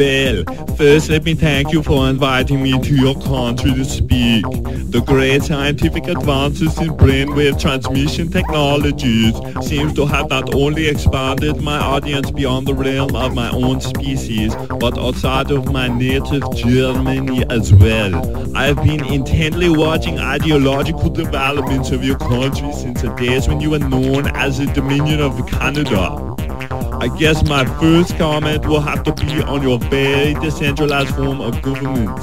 Well, first let me thank you for inviting me to your country to speak. The great scientific advances in brainwave transmission technologies seems to have not only expanded my audience beyond the realm of my own species, but outside of my native Germany as well. I have been intently watching ideological developments of your country since the days when you were known as the Dominion of Canada. I guess my first comment will have to be on your very decentralized form of government.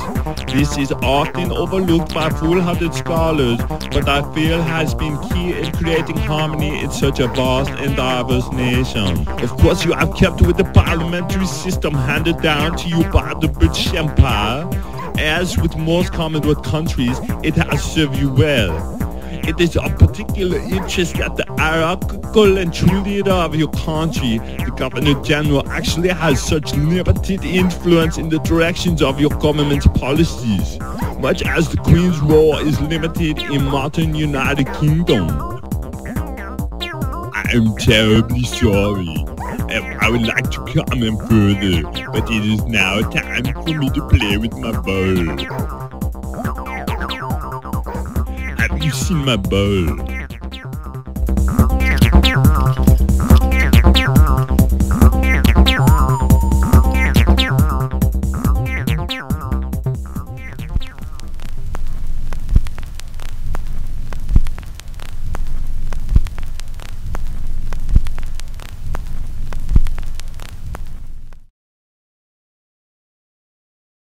This is often overlooked by full-hearted scholars, but I feel has been key in creating harmony in such a vast and diverse nation. Of course, you have kept with the parliamentary system handed down to you by the British Empire. As with most Commonwealth countries, it has served you well. It is of particular interest that the hierarchical and true leader of your country, the Governor General, actually has such limited influence in the directions of your government's policies, much as the Queen's role is limited in modern United Kingdom. I am terribly sorry. Um, I would like to comment further, but it is now time for me to play with my ball. My bowl?